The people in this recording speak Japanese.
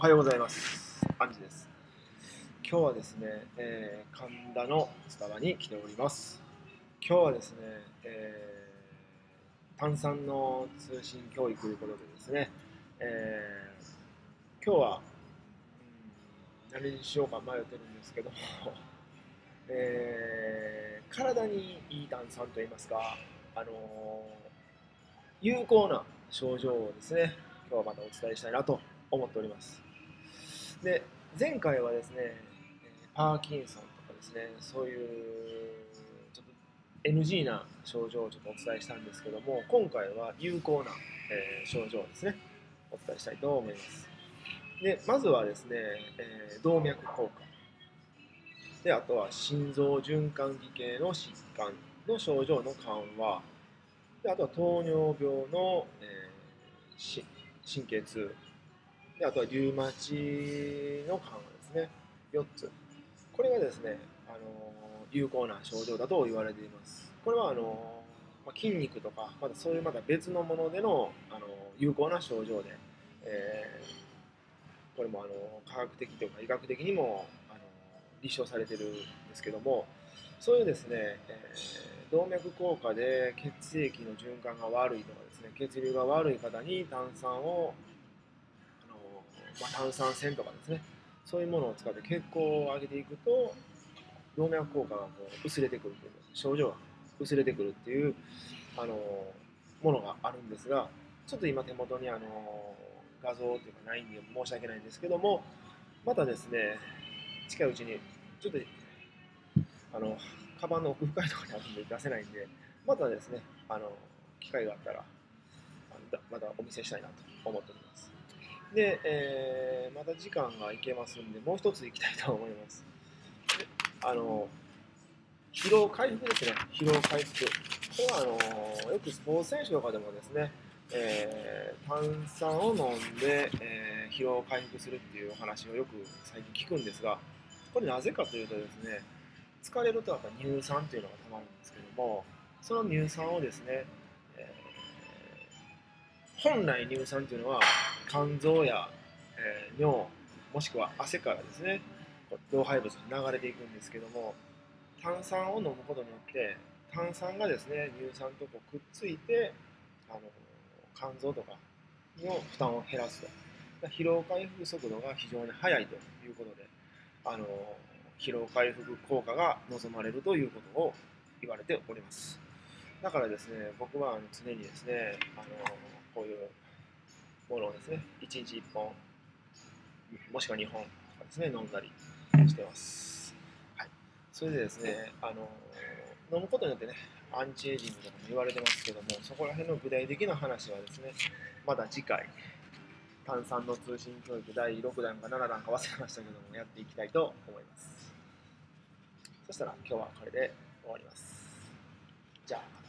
おはようございます。アンジです。今日はですね、えー神田のスタバに来ております。今日はですね、えー炭酸の通信教育ということでですね、えー今日は、うん何にしようか迷ってるんですけども、えー体にいい炭酸といいますか、あのー有効な症状をですね、今日はまたお伝えしたいなと思っております。で、前回はですね、パーキンソンとかですね、そういうちょっと NG な症状をちょっとお伝えしたんですけども、今回は有効な、え症状ですね、お伝えしたいと思います。で、まずはですね、え動脈硬化。で、あとは心臓循環器系の疾患の症状の緩和。であとは糖尿病の、えー神経痛であとはリウマチの緩和ですね。4つ。これがですね、あの有効な症状だと言われています。これはあのまあ、筋肉とかまたそういうまた別のものでの、あの有効な症状で、えーこれも、あの科学的というか医学的にも、あの立証されてるんですけどもそういうですね、えー動脈硬化で血液の循環が悪いとかですね血流が悪い方に炭酸を、まあ、炭酸泉とかですねそういうものを使って血行を上げていくと動脈硬化がこう薄れてくるという症状が薄れてくるっていうあのものがあるんですがちょっと今手元にあの画像というかないんで申し訳ないんですけどもまたですね近いうちにちょっとあのカバンの奥深いところにあるんで出せないんで、またですね、あの機会があったらまたお見せしたいなと思っております。で、えーまた時間がいけますんで、もう一つ行きたいと思います。あの疲労回復ですね、疲労回復。これはあのよくスポーツ選手とかでもですね、えー炭酸を飲んで、えー疲労を回復するっていうお話をよく最近聞くんですが、これなぜかというとですね、疲れるとやっぱ乳酸っていうのがたまるんですけどもその乳酸をですね、本来乳酸っていうのは肝臓や、えー尿もしくは汗からですね老廃物に流れていくんですけども炭酸を飲むことによって炭酸がですね乳酸とこうくっついてあの肝臓とかの負担を減らすと。疲労回復速度が非常に速いということであの疲労回復効果が望まれるということを言われております。だからですね僕は常にですねあのこういうものをですね1日1本もしくは2本とかですね飲んだりしてます、はい、それでですねあの飲むことによってねアンチエイジングとかも言われてますけどもそこら辺の具体的な話はですねまだ次回炭酸の通信教育第6弾か7弾か忘れましたけどもやっていきたいと思います。そしたら今日はこれで終わります。じゃあ